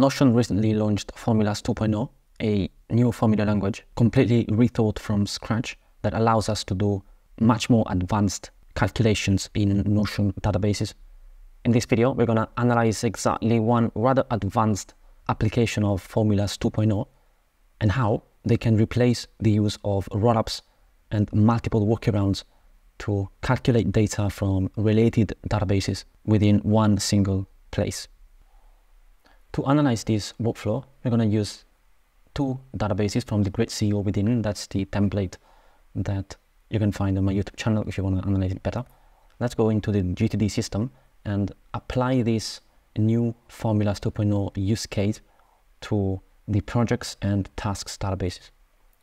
Notion recently launched Formulas 2.0, a new formula language completely rethought from scratch that allows us to do much more advanced calculations in Notion databases. In this video, we're going to analyze exactly one rather advanced application of Formulas 2.0 and how they can replace the use of rollups and multiple workarounds to calculate data from related databases within one single place. To analyze this workflow, we're going to use two databases from the Grid CEO within. That's the template that you can find on my YouTube channel if you want to analyze it better. Let's go into the GTD system and apply this new Formulas 2.0 use case to the projects and tasks databases.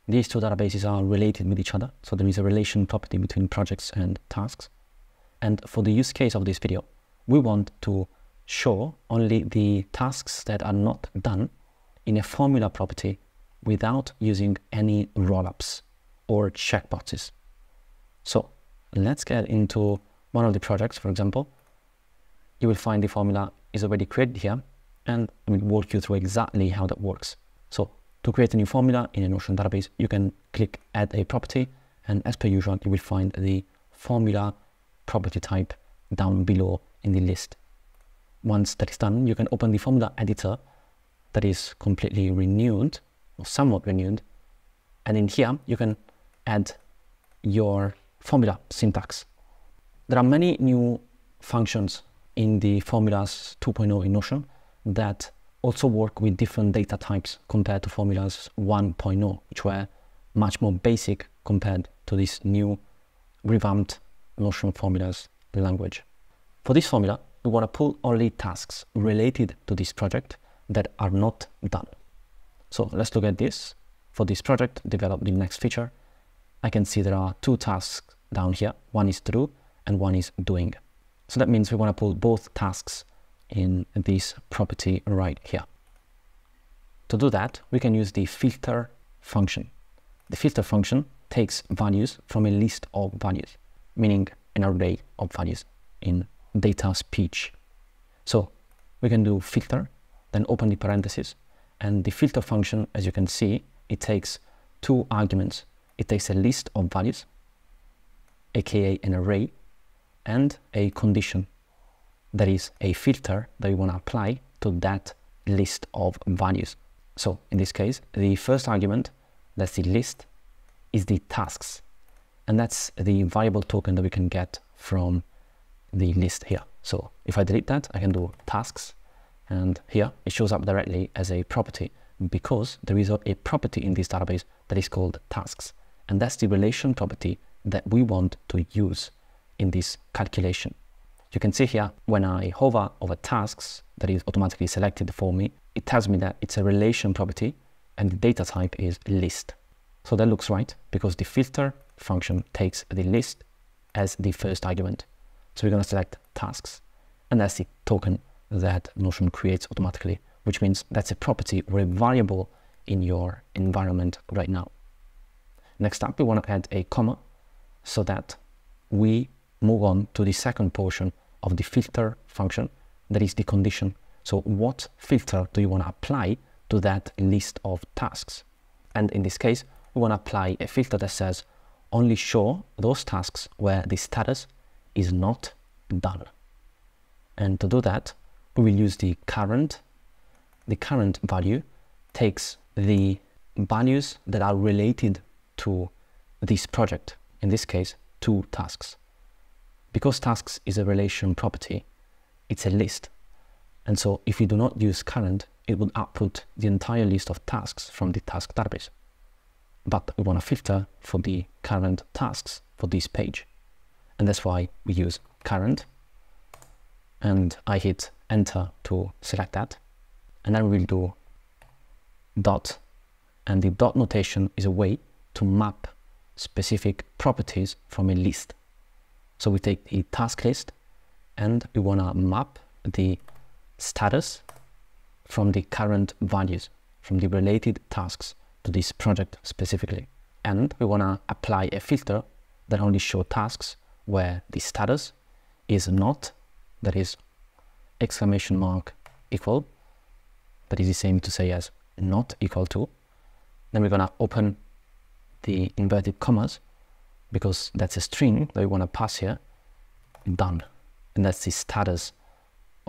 These two databases are related with each other, so there is a relation property between projects and tasks. And for the use case of this video, we want to show only the tasks that are not done in a formula property without using any rollups or checkboxes. So let's get into one of the projects, for example. You will find the formula is already created here and I will walk you through exactly how that works. So to create a new formula in a Notion database, you can click add a property and as per usual, you will find the formula property type down below in the list. Once that is done, you can open the formula editor that is completely renewed or somewhat renewed. And in here, you can add your formula syntax. There are many new functions in the formulas 2.0 in Notion that also work with different data types compared to formulas 1.0, which were much more basic compared to this new revamped Notion formulas language. For this formula, we want to pull only tasks related to this project that are not done. So let's look at this. For this project, develop the next feature. I can see there are two tasks down here. One is through and one is doing. So that means we want to pull both tasks in this property right here. To do that, we can use the filter function. The filter function takes values from a list of values, meaning an array of values in data speech. So we can do filter, then open the parentheses, and the filter function, as you can see, it takes two arguments. It takes a list of values, aka an array, and a condition, that is a filter that we want to apply to that list of values. So in this case, the first argument, that's the list, is the tasks. And that's the variable token that we can get from the list here. So if I delete that, I can do tasks. And here it shows up directly as a property because there is a, property in this database that is called tasks. And that's the relation property that we want to use in this calculation. You can see here when I hover over tasks that is automatically selected for me, it tells me that it's a relation property and the data type is list. So that looks right because the filter function takes the list as the first argument. So we're going to select tasks and that's the token that Notion creates automatically, which means that's a property or a variable in your environment right now. Next up, we want to add a comma so that we move on to the second portion of the filter function, that is the condition. So what filter do you want to apply to that list of tasks? And in this case, we want to apply a filter that says only show those tasks where the status is not done. And to do that, we will use the current. The current value takes the values that are related to this project, in this case, two tasks. Because tasks is a relation property, it's a list. And so if we do not use current, it will output the entire list of tasks from the task database. But we want to filter for the current tasks for this page. And that's why we use current. And I hit enter to select that. And then we'll do dot. And the dot notation is a way to map specific properties from a list. So we take the task list and we want to map the status from the current values, from the related tasks to this project specifically. And we want to apply a filter that only show tasks where the status is not, that is exclamation mark equal, that is the same to say as not equal to. Then we're going to open the inverted commas because that's a string that we want to pass here, done. And that's the status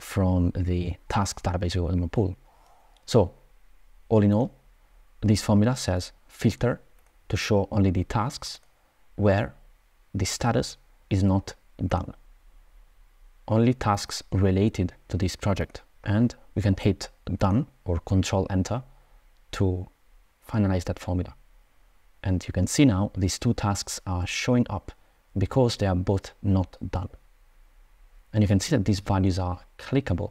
from the task database we want to pull. So all in all, this formula says filter to show only the tasks where the status is not done. Only tasks related to this project. And we can hit done or control enter to finalize that formula. And you can see now these two tasks are showing up because they are both not done. And you can see that these values are clickable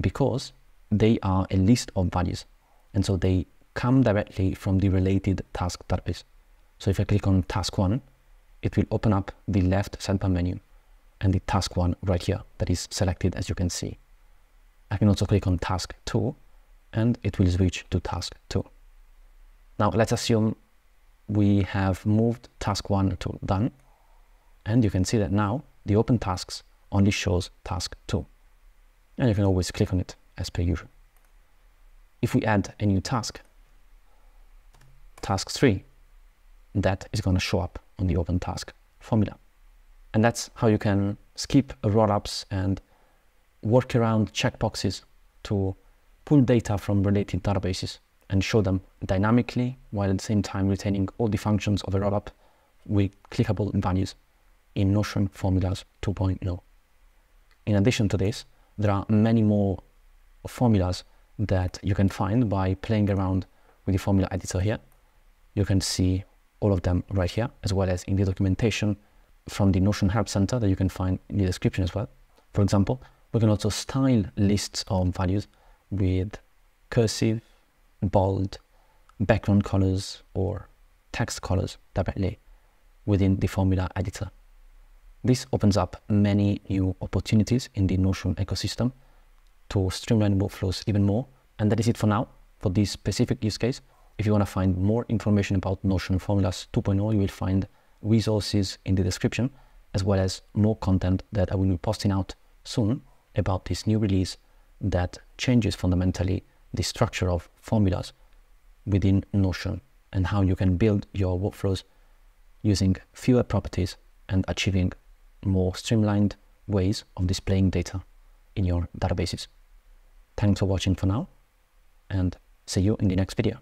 because they are a list of values. And so they come directly from the related task database. So if I click on task one, it will open up the left sidebar menu and the task one right here that is selected as you can see. I can also click on task two and it will switch to task two. Now let's assume we have moved task one to done and you can see that now the open tasks only shows task two and you can always click on it as per usual. If we add a new task, task three, that is going to show up on the open task formula. And that's how you can skip rollups and work around checkboxes to pull data from related databases and show them dynamically while at the same time retaining all the functions of a rollup with clickable values in Notion Formulas 2.0. In addition to this, there are many more formulas that you can find by playing around with the formula editor here. You can see all of them right here, as well as in the documentation from the Notion Help Center that you can find in the description as well. For example, we can also style lists of values with cursive, bold, background colors, or text colors directly within the formula editor. This opens up many new opportunities in the Notion ecosystem to streamline workflows even more. And that is it for now for this specific use case. If you want to find more information about Notion Formulas 2.0, you will find resources in the description, as well as more content that I will be posting out soon about this new release that changes fundamentally the structure of formulas within Notion and how you can build your workflows using fewer properties and achieving more streamlined ways of displaying data in your databases. Thanks for watching for now and see you in the next video.